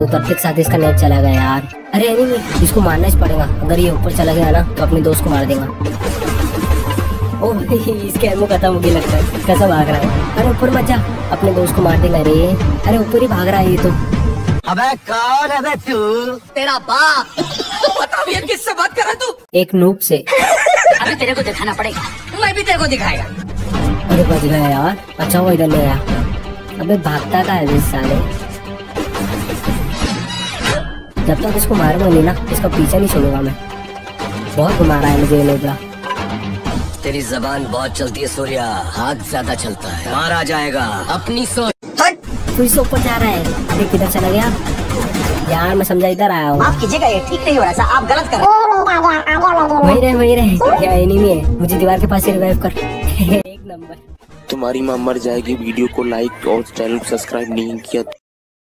तो तब तक साथ इसका नेट चला गया यार? अरे एनिमी इसको मारना ही पड़ेगा। अगर ये ऊपर चला गया ना तो अपने दोस्त को मार देगा। ओ इसके एमो खत्म हो गया लगता है। कैसा भाग रहा है? अरे ऊपर मत जा। अपने दोस्त को मार देगा रे। अरे ऊपर ही भाग रहा है ये तो। अबे कौन है तू? तेरा बाप। बता भैया किससे बात कर रहा तू। एक नूप से। अभी तेरे को दिखाना पड़ेगा। मैं भी तेरे को दिखाएगा। अरे बच गया यार। अच्छा वो इधर ले आया। अबे भागता का है साले? जब तक इसको मारूँगा नहीं ना इसका पीछा नहीं छोड़ूँगा मैं। बहुत घुमा रहा है मुझे ये लोबड़ा तेरी जबान बहुत चलती है सूर्या। हाथ ज़्यादा चलता है। मारा जाएगा। अपनी सोच। हट! फिर ऊपर जा रहा है। अरे किधर चला गया? यार मैं समझा इधर आया हूँ। माफ़ कीजिएगा ये ठीक नहीं हो रहा था आप गलत कर रहे वही रहे वही रहे। क्या एनिमी है। मुझे दीवार के पास से रिवाइव कर। एक नंबर। तुम्हारी माँ मर जाएगी वीडियो को लाइक और चैनल को सब्सक्राइब नहीं किया